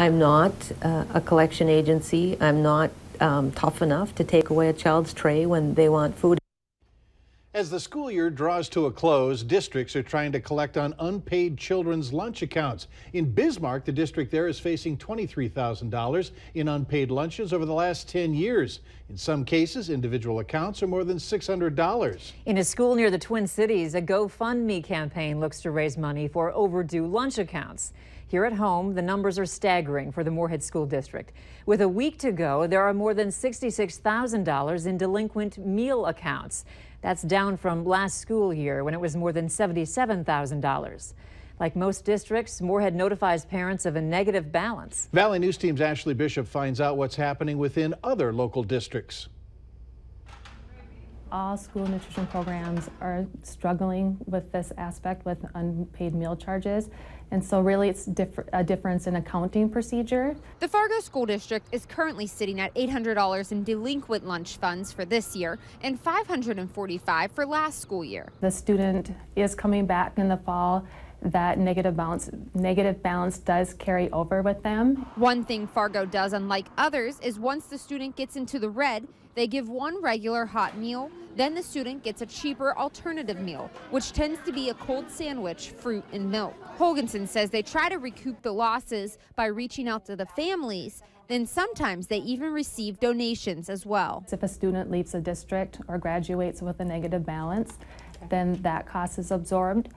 I'm not uh, a collection agency. I'm not um, tough enough to take away a child's tray when they want food. As the school year draws to a close, districts are trying to collect on unpaid children's lunch accounts. In Bismarck, the district there is facing $23,000 in unpaid lunches over the last 10 years. In some cases, individual accounts are more than $600. In a school near the Twin Cities, a GoFundMe campaign looks to raise money for overdue lunch accounts. Here at home, the numbers are staggering for the Moorhead School District. With a week to go, there are more than $66,000 in delinquent meal accounts. That's down from last school year when it was more than $77,000. Like most districts, Moorhead notifies parents of a negative balance. Valley News Team's Ashley Bishop finds out what's happening within other local districts. All school nutrition programs are struggling with this aspect with unpaid meal charges. And so really it's diff a difference in accounting procedure. The Fargo School District is currently sitting at $800 in delinquent lunch funds for this year and $545 for last school year. The student is coming back in the fall that negative balance negative balance does carry over with them. One thing Fargo does unlike others is once the student gets into the red, they give one regular hot meal, then the student gets a cheaper alternative meal, which tends to be a cold sandwich, fruit, and milk. Holgenson says they try to recoup the losses by reaching out to the families. Then sometimes they even receive donations as well. If a student leaves a district or graduates with a negative balance, then that cost is absorbed.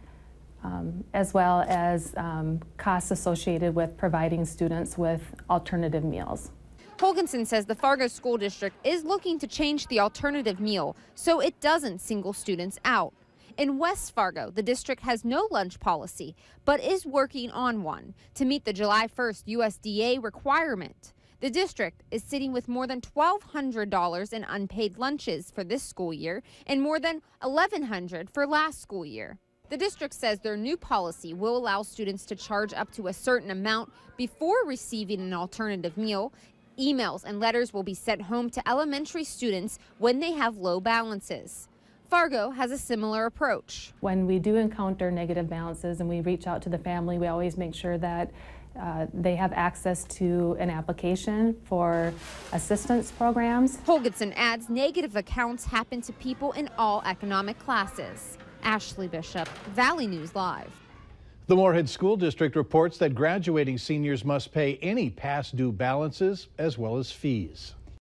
Um, as well as um, costs associated with providing students with alternative meals. Holgenson says the Fargo School District is looking to change the alternative meal so it doesn't single students out. In West Fargo, the district has no lunch policy, but is working on one to meet the July 1st USDA requirement. The district is sitting with more than $1,200 in unpaid lunches for this school year and more than 1,100 for last school year. The district says their new policy will allow students to charge up to a certain amount before receiving an alternative meal. Emails and letters will be sent home to elementary students when they have low balances. Fargo has a similar approach. When we do encounter negative balances and we reach out to the family, we always make sure that uh, they have access to an application for assistance programs. Holgenson adds negative accounts happen to people in all economic classes. Ashley Bishop, Valley News Live. The Moorhead School District reports that graduating seniors must pay any past due balances as well as fees.